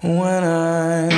When I'm